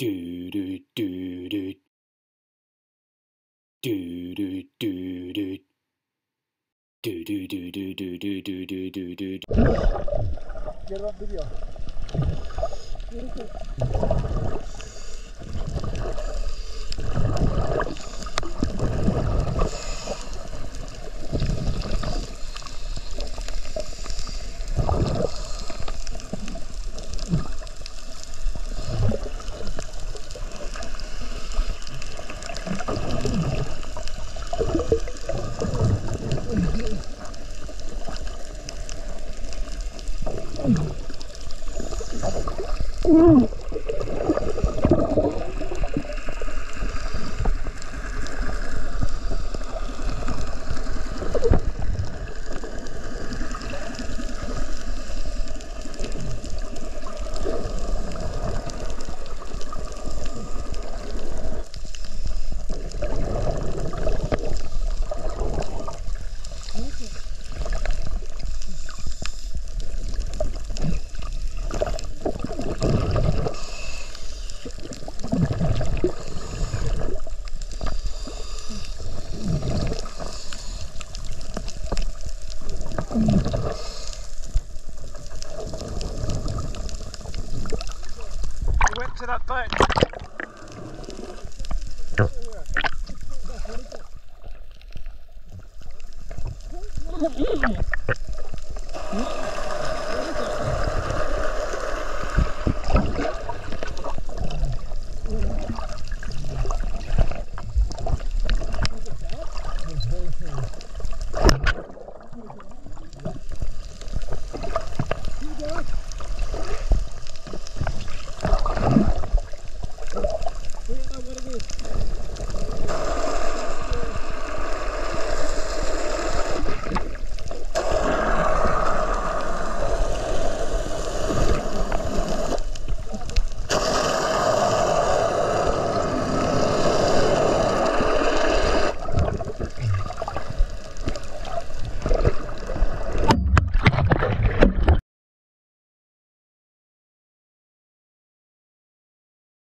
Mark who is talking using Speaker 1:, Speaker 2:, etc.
Speaker 1: Do do do do. Do do do do. Do do do do do do do do do do.
Speaker 2: Geri bak duruyor. Geri う
Speaker 3: ん。Went to that boat.